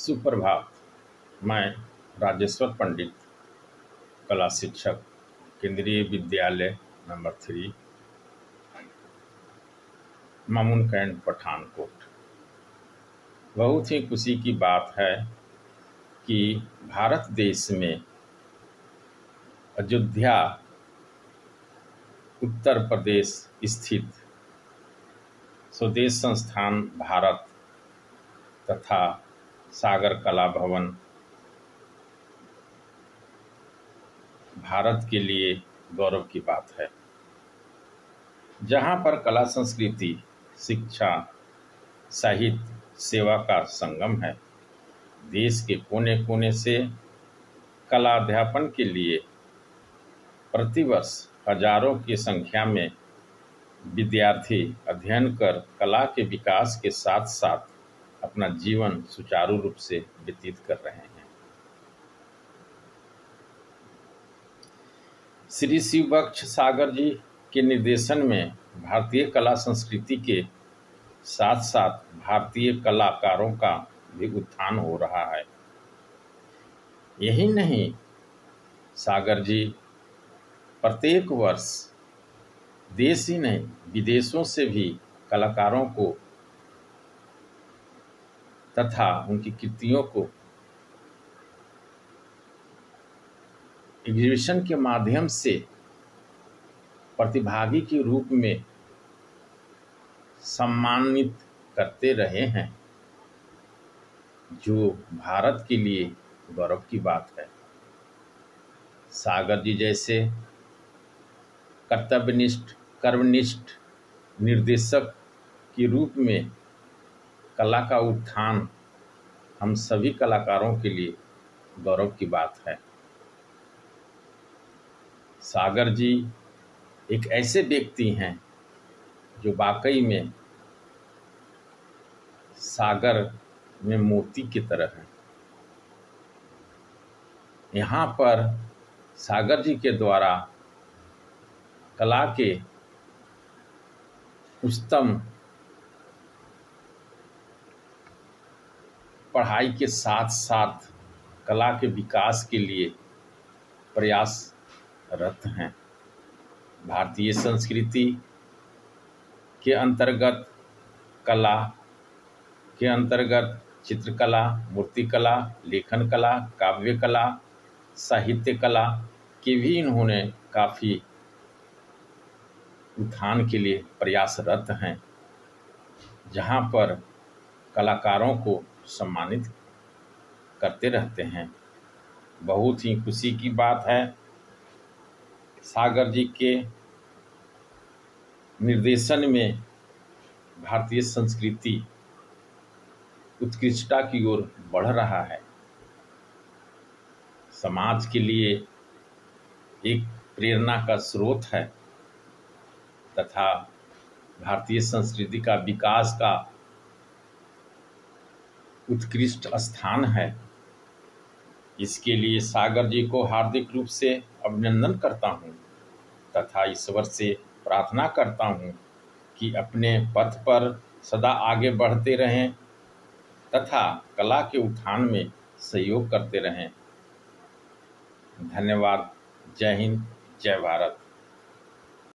सुप्रभात। मैं राजेश्वर पंडित, कला शिक्षक, Kendriya Vidyalaya number three Mamun cantt Pathankot. बहुत ही खुशी की बात है कि भारत देश में अयोध्या, उत्तर प्रदेश स्थित स्वदेश संस्थान भारत तथा सागर कला भवन। भारत के लिए गौरव की बात है। जहाँ पर कला संस्कृति, शिक्षा, साहित्य, सेवा का संगम है, देश के कोने कोने से कला अध्यापन के लिए प्रतिवर्ष हज़ारों की संख्या में विद्यार्थी अध्ययन कर कला के विकास के साथ साथ अपना जीवन सुचारू रूप से व्यतीत कर रहे हैं। श्री शिवबक्ष सागर जी के निर्देशन में भारतीय कला संस्कृति के साथ साथ भारतीय कलाकारों का भी उत्थान हो रहा है। यही नहीं, सागर जी, प्रत्येक वर्ष देश ही नहीं, विदेशों से भी कलाकारों को तथा उनकी कृतियों को एग्जीबिशन के माध्यम से प्रतिभागी के रूप में सम्मानित करते रहे हैं, जो भारत के लिए गौरव की बात है। सागर जी जैसे कर्तव्यनिष्ठ, कर्मनिष्ठ निर्देशक के रूप में कला का उत्थान हम सभी कलाकारों के लिए गौरव की बात है। सागर जी एक ऐसे व्यक्ति हैं जो वाकई में सागर में मोती की तरह है। यहाँ पर सागर जी के द्वारा कला के उच्चतम पढ़ाई के साथ साथ कला के विकास के लिए प्रयासरत हैं। भारतीय संस्कृति के अंतर्गत कला, के अंतर्गत चित्रकला, मूर्तिकला लेखन कला काव्य कला साहित्य कला के भी इन्होंने काफ़ी उत्थान के लिए प्रयासरत हैं, जहाँ पर कलाकारों को सम्मानित करते रहते हैं। बहुत ही खुशी की बात है। सागर जी के निर्देशन में भारतीय संस्कृति उत्कृष्टता की ओर बढ़ रहा है। समाज के लिए एक प्रेरणा का स्रोत है तथा भारतीय संस्कृति का विकास का उत्कृष्ट स्थान है। इसके लिए सागर जी को हार्दिक रूप से अभिनंदन करता हूँ तथा ईश्वर से प्रार्थना करता हूँ कि अपने पथ पर सदा आगे बढ़ते रहें तथा कला के उत्थान में सहयोग करते रहें। धन्यवाद। जय हिंद। जय भारत।